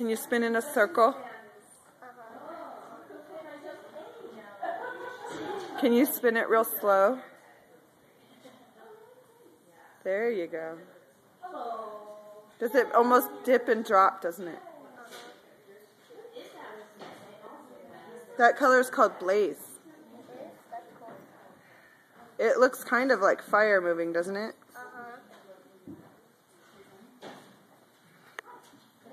Can you spin in a circle? Can you spin it real slow? There you go. Does it almost dip and drop, doesn't it? That color is called blaze. It looks kind of like fire moving, doesn't it?